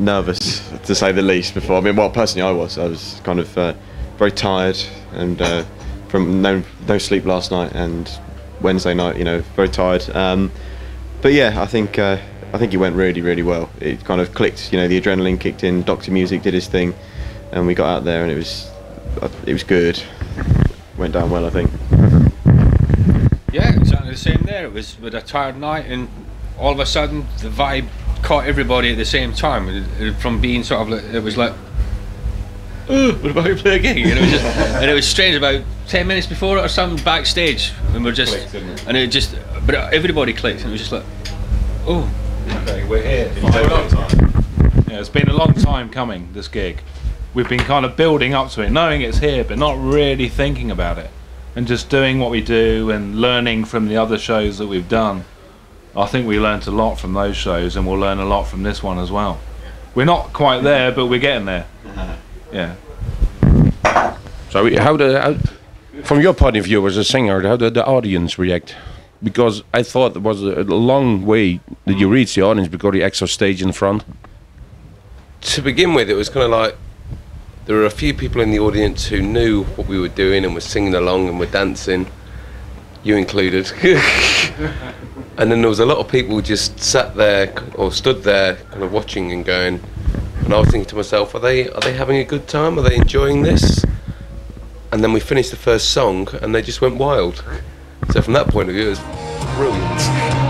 nervous to say the least before. I mean, well, personally, I was. I was kind of uh, very tired and uh, from no no sleep last night and Wednesday night. You know, very tired. Um, but yeah, I think uh, I think it went really really well. It kind of clicked. You know, the adrenaline kicked in. Doctor Music did his thing, and we got out there and it was it was good. Went down well, I think. Yeah, exactly the same there. It was with a tired night, and all of a sudden the vibe caught everybody at the same time. It- it- From being sort of, like, it was like, oh, what about we play a gig? And it was just, and it was strange. About ten minutes before it or something backstage, and we're just, Clicked, it? and it just, but everybody clicked, and it was just like, oh, Okay, we're here. Yeah, it's been a long time coming, this gig. We've been kind of building up to it, knowing it's here, but not really thinking about it. And just doing what we do and learning from the other shows that we've done. I think we learnt a lot from those shows, and we'll learn a lot from this one as well. We're not quite there, but we're getting there. Yeah. So how the how, from your point of view as a singer, how did the audience react? Because I thought it was a, a long way that you mm. reach the audience because the extra stage in front. to begin with, it was kind of like there were a few people in the audience who knew what we were doing and were singing along and were dancing, you included. and then there was a lot of people just sat there or stood there, kind of watching and going. And I was thinking to myself, are they are they having a good time? Are they enjoying this? And then we finished the first song, and they just went wild. So from that point of view, it was brilliant.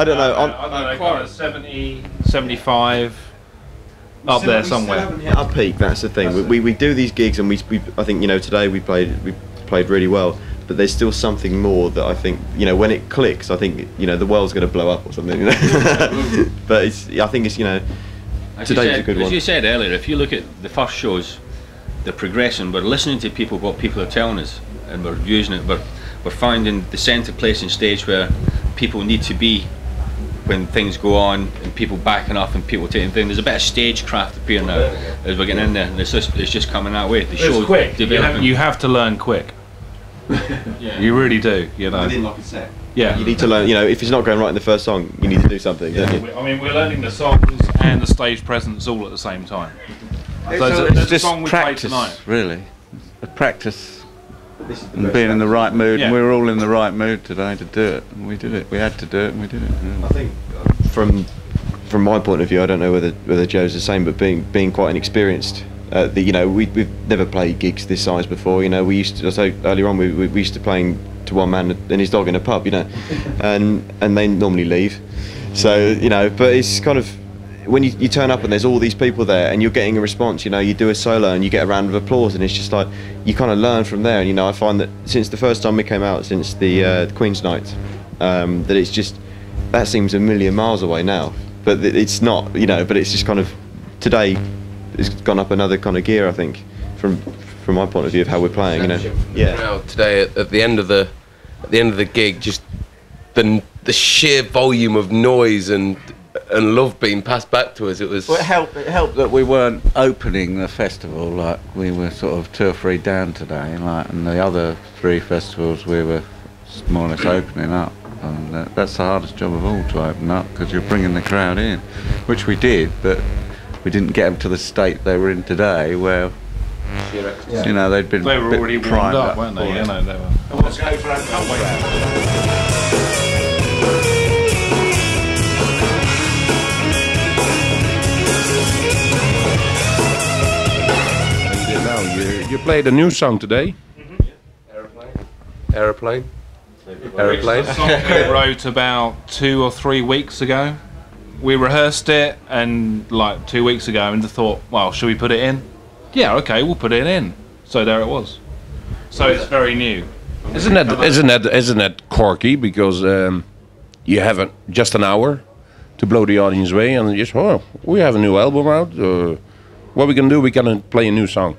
I don't know. I'm, I don't know, kind of 70, 75, up there somewhere. hit our peak. That's the thing. We, we, we do these gigs, and we, we I think you know today we played we played really well. But there's still something more that I think you know when it clicks. I think you know the world's going to blow up or something. You know? but it's I think it's you know As you today's said- a good one. as you said earlier, if you look at the first shows, the progression, we're listening to people, what people are telling us, and we're using it. We're, we're finding the centre place and stage where people need to be when things go on, and people backing off and people taking things. There's a bit of stagecraft appearing now as we're getting in there, and it's just, it's just coming that way. The It's show's quick. You have, developing. you have to learn quick. You really do, you know. like a set. Yeah. You need to learn. You know, if it's not going right in the first song, you need to do something. don't you? I mean, we're learning the songs and the stage presence all at the same time. There's a- So there's a it's just song we played practice, tonight. really. A practice and being in the right mood. Yeah. And we were all in the right mood today to do it. And we did it. We had to do it and we did it. yeah. I think uh, from from my point of view, I don't know whether whether Joe's the same, but being being quite inexperienced. Uh, the, you know, we, we've never played gigs this size before. You know, we used to, I say earlier on, we, we, we used to playing to one man and his dog in a pub. You know, and and they normally leave. So you know, but it's kind of when you, you turn up and there's all these people there and you're getting a response. You know, you do a solo and you get a round of applause, and it's just like you kind of learn from there. And you know, I find that since the first time we came out, since the, uh, the Queen's Night, um, that it's just that seems a million miles away now. But it's not, you know. But it's just kind of today, it's gone up another kind of gear. I think from from my point of view of how we're playing. You know, yeah. Now today at, at the end of the at the end of the gig, just the the sheer volume of noise and and love being passed back to us. It was Well, it helped. It helped that we weren't opening the festival. Like we were sort of two or three down today, like, and the other three festivals we were more or less opening up. And that, that's the hardest job of all to open up because you're bringing the crowd in, which we did, but we didn't get them to the state they were in today, where you know they'd been They were already warmed primed up, weren't they? for You it. know, they were. You, you played a new song today. aeroplane. Aeroplane. It's a song we wrote about two or three weeks ago. We rehearsed it and like two weeks ago and thought, well, should we put it in? Yeah, okay, we'll put it in. So there it was. So it's very new. Isn't that isn't that isn't that quirky because um, you have a, just an hour to blow the audience away and you just oh we have a new album out. Uh, what we gonna do? We're gonna play a new song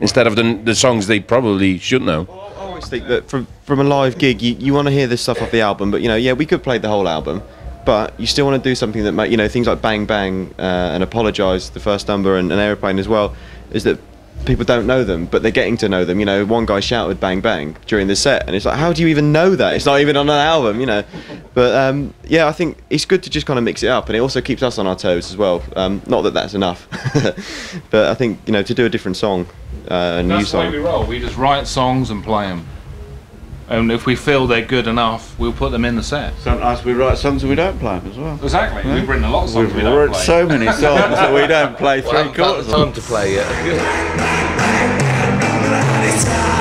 instead of the the songs they probably should know. I always think that from from a live gig, you, you want to hear this stuff off the album, but you know, yeah, we could play the whole album, but you still want to do something that, you know, things like Bang Bang uh, and Apologise, the first number, and, and Aeroplane as well, is that people don't know them, but they're getting to know them. You know, one guy shouted "Bang Bang" during the set, and it's like, how do you even know that? It's not even on an album, you know. But um, yeah, I think it's good to just kind of mix it up, and it also keeps us on our toes as well. Um, not that that's enough, but I think you know to do a different song, uh, a new That's the way we roll. We just write songs and play them. And if we feel they're good enough, we'll put them in the set. Sometimes we write songs and we don't play them as well. Exactly. We've written a lot of songs We've we don't written play. so many songs that we don't play Well, I three haven't quarters the of. time to play yet.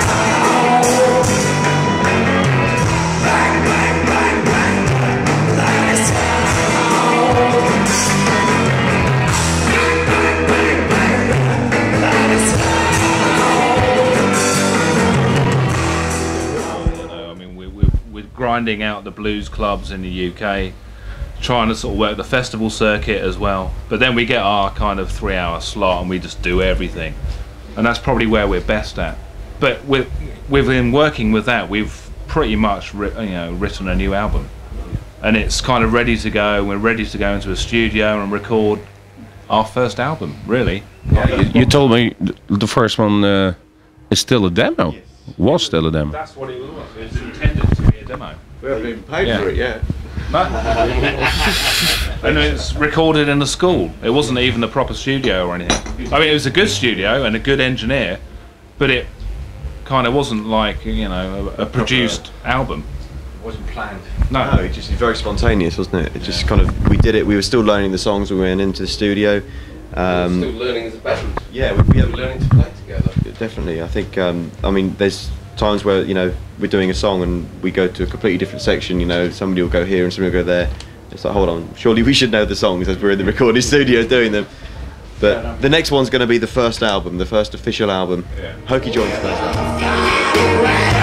grinding out the blues clubs in the UK, trying to sort of work the festival circuit as well. But then we get our kind of three-hour slot and we just do everything, and that's probably where we're best at. But with within working with that, we've pretty much writ, you know written a new album, and it's kind of ready to go. We're ready to go into a studio and record our first album. Really, You, you told me the first one uh, is still a demo. Was still a demo. that's what it was. It was intended to be a demo. We haven't even paid Yeah. for it yet. and it's recorded in a school. It wasn't even a proper studio or anything. I mean, it was a good studio and a good engineer, but it kind of wasn't like you know a, a produced album. It wasn't planned. No, No, it just was very spontaneous, wasn't it? It just kind of we did it. We were still learning the songs. We went into the studio. Still Um, learning as a band. yeah, we, we We're learning to play together. definitely. I think. Um, I mean, there's times where you know we're doing a song and we go to a completely different section. You know, somebody will go here and somebody will go there. It's like, hold on, surely we should know the songs as we're in the recording studio doing them. But the next one's going to be the first album, the first official album. Hokie Joint's first album.